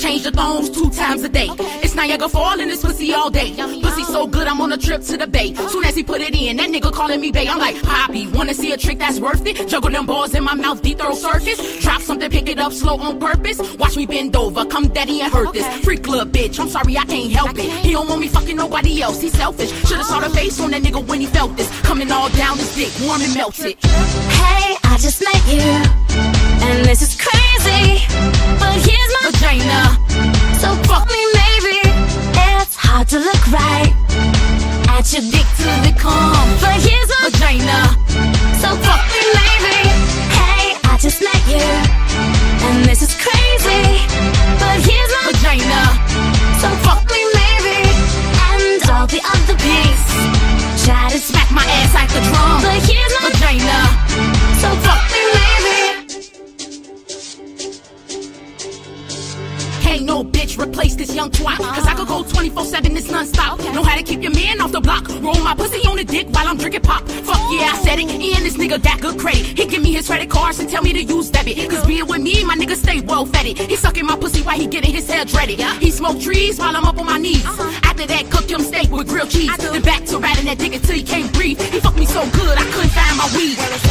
change the thongs two times a day. It's Niagara Fall in this pussy all day. Pussy so good, I'm on a trip to the bay. Soon as he put it in, that nigga calling me bay. I'm like, Poppy, wanna see a trick that's worth it? Juggle them balls in my mouth, deep throw circus. Drop something, pick it up slow on purpose. Watch me bend over, come daddy and hurt this. Freak club bitch, I'm sorry, I can't help it. He don't want me fucking nobody else, he's selfish. Should've saw the face on that nigga when he felt this. Coming all down his dick, warm and melted. Hey, I just met Can't bitch replace this young twat. Cause I could go 24 7, it's non stop. Know how to keep your man off the block. Roll my pussy on the dick while I'm drinking pop. Fuck yeah, I said it. And this nigga got good credit. He give me his credit cards and tell me to use debit. Cause being with me, my nigga stay well fed. He sucking my pussy while he getting his hair dreaded. He smoke trees while I'm up on my knees. After that, cook him steak with grilled cheese. Then back to riding that dick until he can't breathe. He fucked me so good, I couldn't find my weed.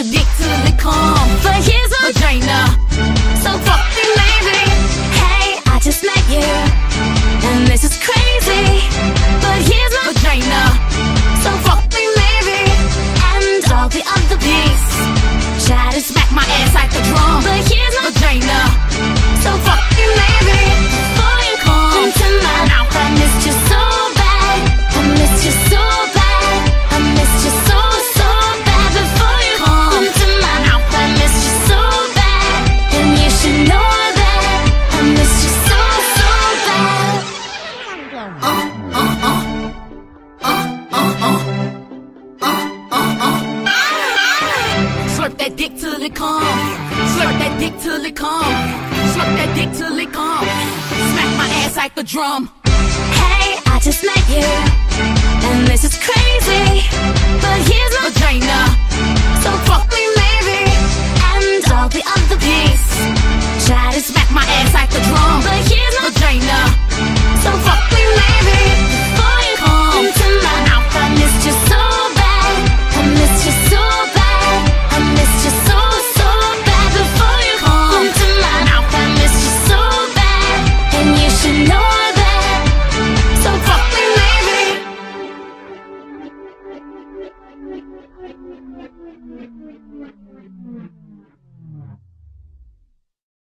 Dick till it come. But here's that dick till it come. Slurp that dick till it come. Slurp that dick till it come. Smack my ass like the drum. Hey, I just met you, and this is crazy. But here's my